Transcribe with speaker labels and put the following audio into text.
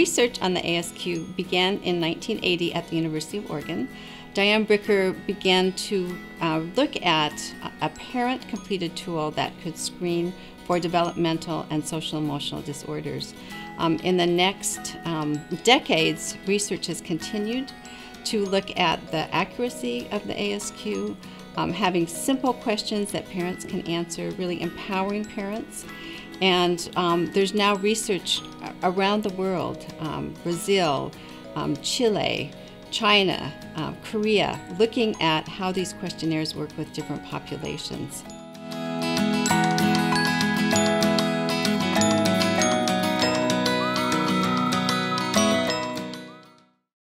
Speaker 1: research on the ASQ began in 1980 at the University of Oregon. Diane Bricker began to uh, look at a parent completed tool that could screen for developmental and social emotional disorders. Um, in the next um, decades, research has continued to look at the accuracy of the ASQ, um, having simple questions that parents can answer, really empowering parents. And um, there's now research around the world um, Brazil, um, Chile, China, uh, Korea, looking at how these questionnaires work with different populations.